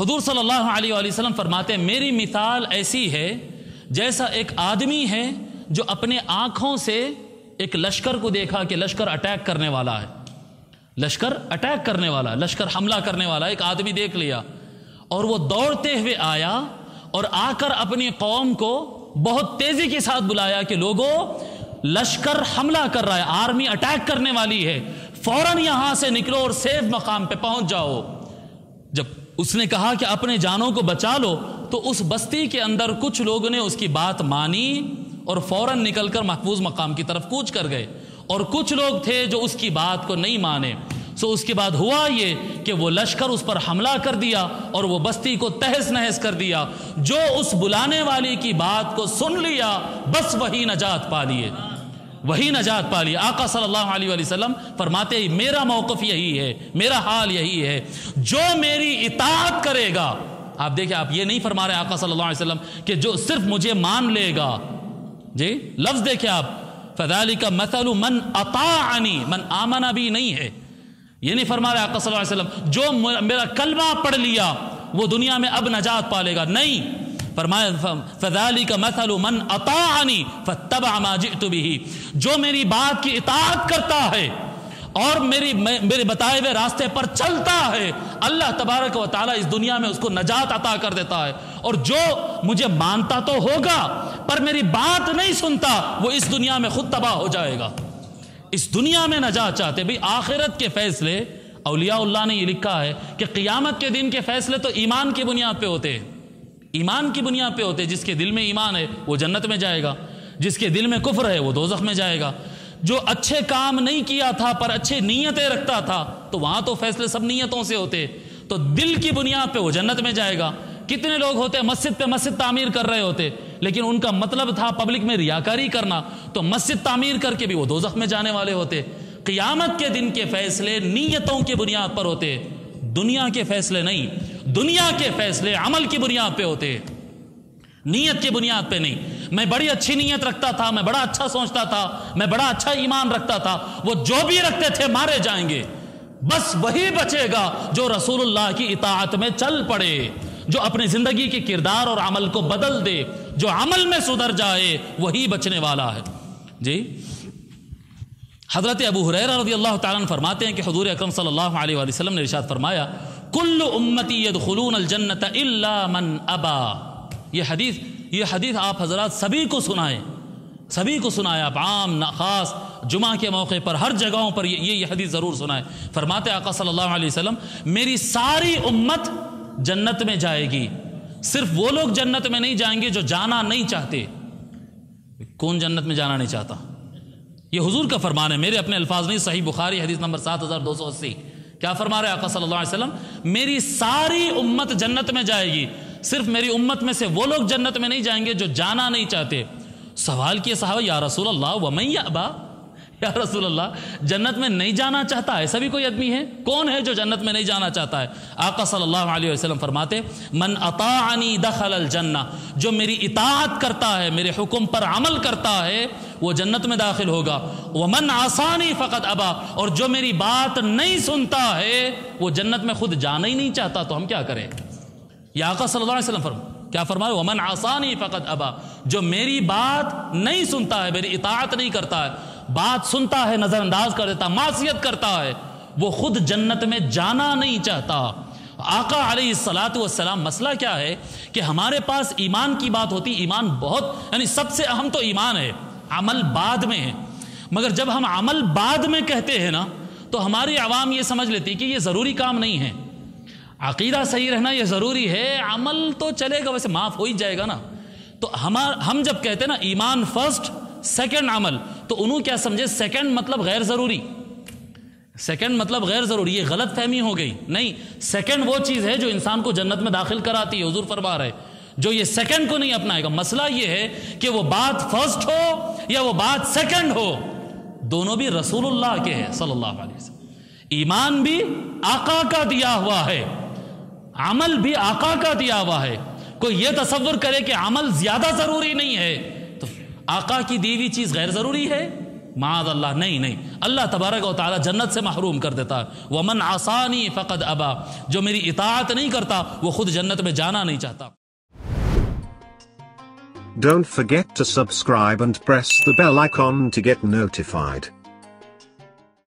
हजूर सल्लल्लाहु अलैहि वसल्लम फरमाते हैं, मेरी मिसाल ऐसी है, जैसा एक आदमी है जो अपने आँखों से एक लश्कर को देखा कि लश्कर अटैक करने वाला है। लश्कर अटैक करने वाला, लश्कर हमला करने वाला, एक आदमी देख लिया। और वो दौड़ते हुए आया और आकर अपनी कौम को बहुत तेज़ी के साथ बुलाया कि लोगों, लश्कर हमला कर रहा है, आर्मी अटैक करने वाली है, फ़ौरन यहाँ से निकलो और सेफ़ मकाम पे पहुँच जाओ। जब उसने कहा कि अपने जानों को बचा लो तो उस बस्ती के अंदर कुछ लोगों ने उसकी बात मानी और फ़ौरन निकलकर महफूज मकाम की तरफ़ कूच कर गए। और कुछ लोग थे जो उसकी बात को नहीं माने। सो उसके बाद हुआ ये कि वो लश्कर उस पर हमला कर दिया और वो बस्ती को तहस नहस कर दिया। जो उस बुलाने वाली की बात को सुन लिया, बस वही नजात पा लिए। वही नजात पा लिया आका सल्लल्लाहु अलैहि वसल्लम फरमाते ही, मेरा मौकफ यही है, मेरा हाल यही है। जो मेरी इतात करेगा, आप देखिए, आप ये नहीं फरमा रहे आका सल्लल्लाहु अलैहि वसल्लम कि जो सिर्फ़ मुझे मान लेगा। जी, लफ्ज देखिए आप फदाली का मसलु मन अतानी मन आमना भी नहीं है। ये नहीं फरमा रहे आका सल्लल्लाहु अलैहि वसल्लम, जो मेरा कलमा पढ़ लिया, वो दुनिया में अब नजात पालेगा। नहीं फरमाया का मसल मन अतानी फतब जो मेरी बात की इतात करता है और मेरी मेरे बताए हुए रास्ते पर चलता है, अल्लाह तबारक व इस दुनिया में उसको नजात अता कर देता है। और जो मुझे मानता तो होगा, पर मेरी बात नहीं सुनता, वो इस दुनिया में खुद तबाह हो जाएगा। इस दुनिया में नजात चाहते, भाई, आखिरत के फैसले अलिया ने ये लिखा है, कि क़ियामत के दिन के फैसले तो ईमान की बुनियाद पर होते हैं। ईमान की बुनियाद पे होते जिसके दिल में ईमान है, वो जन्नत में जाएगा। जिसके दिल में कुफर है, वो दोजख में जाएगा। जो अच्छे काम नहीं किया था, पर अच्छे नीयतें रखता था तो वहाँ तो फैसले सब नीयतों से होते तो दिल की बुनियाद पे वो जन्नत में जाएगा। कितने लोग होते मस्जिद पे मस्जिद तामीर कर रहे होते लेकिन उनका मतलब था पब्लिक में रियाकारी करना। तो मस्जिद तामीर करके भी वो दोजख में जाने वाले होते क़ियामत के दिन के फैसले नीयतों की बुनियाद पर होते दुनिया के फैसले नहीं। दुनिया के फैसले अमल की बुनियाद पे होते नीयत की बुनियाद पे नहीं। मैं बड़ी अच्छी नीयत रखता था, मैं बड़ा अच्छा सोचता था, मैं बड़ा अच्छा ईमान रखता था। वो जो भी रखते थे, मारे जाएँगे। बस वही बचेगा जो रसूलुल्लाह की इताअत में चल पड़े, जो अपनी ज़िंदगी के किरदार और अमल को बदल दे, जो अमल में सुधर जाए, वही बचने वाला है। जी। हज़रत अबू हुरैरा रज़ी अल्लाह ताला फरमाते हैं कि हजूर अकरम सल्लल्लाहु अलैहि वसल्लम ने इरशाद फरमाया कुल्ल उम्मती यदखुलून जन्नत मन अबा। ये हदीस ये हदीस आप हजरात सभी को सुनाएँ। सभी को सुनाए, आप आम, ना खास, जुमा के मौके पर, हर जगहों पर ये ये हदीस ज़रूर सुनाए। फरमाते आका सल्लल्लाहु अलैहि वसल्लम, मेरी सारी उम्मत जन्नत में जाएगी। सिर्फ़ वो लोग जन्नत में नहीं जाएँगे जो जाना नहीं चाहते। कौन जन्नत में जाना नहीं चाहता? ये हुजूर का फरमान है, मेरे अपने अल्फाज नहीं, सही बुखारी, हदीस नंबर सात हज़ार दो सौ अस्सी। क्या फरमा रहे आका सल्लल्लाहु अलैहि वसल्लम? मेरी सारी उम्मत जन्नत में जाएगी। सिर्फ़ मेरी उम्मत में से वो लोग जन्नत में नहीं जाएँगे जो जाना नहीं चाहते। सवाल किए साहब, या रसूल अल्लाह वमैया अबा या रसूल अल्लाह जन्नत में नहीं जाना चाहता है सभी कोई आदमी है? कौन है जो जन्नत में नहीं जाना चाहता है? आका सल्लल्लाहु अलैहि वसल्लम फरमाते, मन अतानी दखल जन्ना, जो मेरी इतात करता है, मेरे हुक्म पर अमल करता है वो जन्नत में दाखिल होगा। वह मन आसानी फ़कत अबा। और जो मेरी बात नहीं सुनता है, वो जन्नत में खुद जाना ही नहीं चाहता तो हम क्या करें? या आका सल्लल्लाहु अलैहि वसल्लम फरमा क्या फरमाए? वमन आसानी फ़कत अबा। जो मेरी बात नहीं सुनता है, मेरी इतात नहीं करता है, बात सुनता है, नजरअंदाज कर देता, मासियत करता है, वो खुद जन्नत में जाना नहीं चाहता। आका सलाम मसला क्या है कि हमारे पास ईमान की बात होती, ईमान बहुत, यानी सबसे अहम तो ईमान है। अमल बाद में है। मगर जब हम अमल बाद में कहते हैं ना तो हमारी आवाम ये समझ लेती कि ये ज़रूरी काम नहीं है। अकीदा सही रहना ये ज़रूरी है, अमल तो चलेगा, वैसे माफ़ हो ही जाएगा ना। तो हमार हम जब कहते हैं ना, ईमान फ़र्स्ट, सेकंड अमल तो उन्होंने क्या समझे? सेकंड मतलब गैर ज़रूरी। सेकंड मतलब गैर ज़रूरी, ये गलत फहमी हो गई। नहीं, सेकंड वो चीज़ है जो इंसान को जन्नत में दाखिल कराती है, हजूर फरमा रहे। जो ये सेकंड को नहीं अपनाएगा। मसला ये है कि वो बात फ़र्स्ट हो या वो बात सेकंड हो, दोनों भी रसूलुल्लाह के हैं, सल्लल्लाहु अलैहि वसल्लम। ईमान भी आका का दिया हुआ है, अमल भी आका का दिया हुआ है। कोई ये तस्वर करे कि अमल ज़्यादा ज़रूरी नहीं है तो आका की दी हुई चीज़ गैर ज़रूरी है? माद अल्लाह नहीं नहीं। अल्लाह तबारक व जन्नत से महरूम कर देता। वमन आसानी फ़कत अबा। जो मेरी इतात नहीं करता, वो खुद जन्नत में जाना नहीं चाहता। Don't forget to subscribe and press the bell icon to get notified.